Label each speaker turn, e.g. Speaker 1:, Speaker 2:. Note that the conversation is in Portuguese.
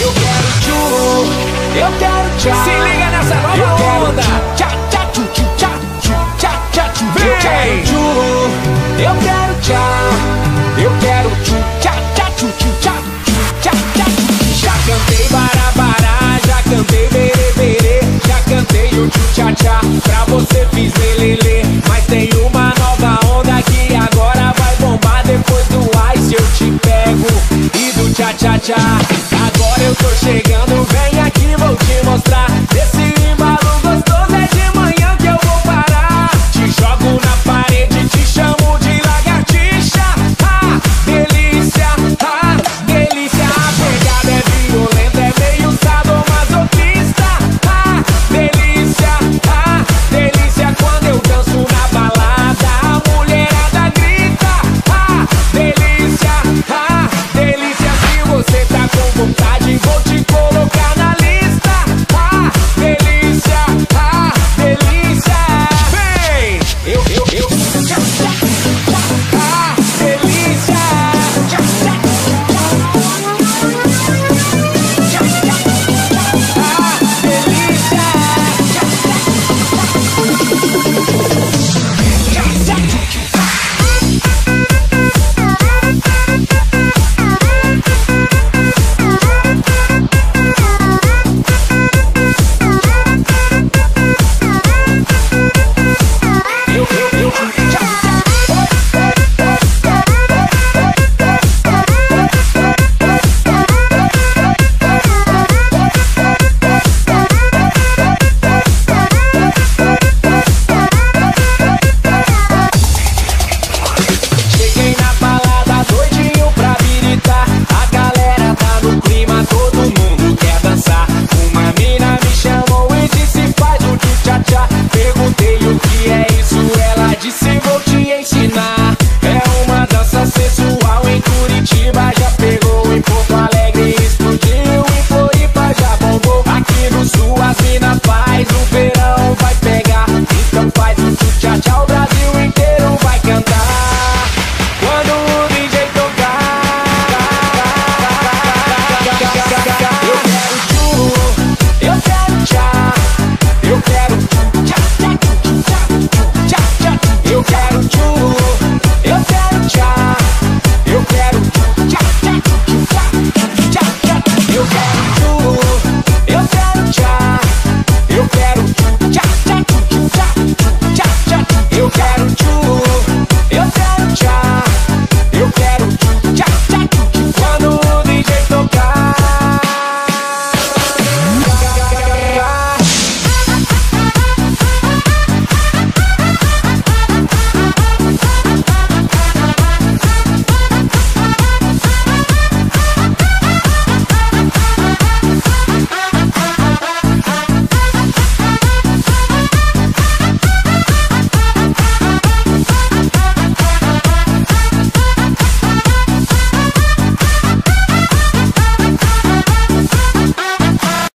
Speaker 1: Eu quero tchu, eu quero tchá.
Speaker 2: Se liga nessa nova
Speaker 1: eu quero
Speaker 2: onda.
Speaker 1: Tchá, tchá, tchu, tchu, tchá, tchu, tchá, tchá, tchu.
Speaker 2: Vem.
Speaker 1: Eu quero tchu, eu quero tchá. Eu quero tchu, tchá, tchá, tchu, tchu, tchá, tchu, tchá, tchá, tchu. Já cantei barabará, já cantei berê, berê. Já cantei o tchu, tchá, tchá. Pra você fiz lelê, mas tem uma nova onda que agora vai bombar. Depois do ice eu te pego e do tchá, tchá, tchá.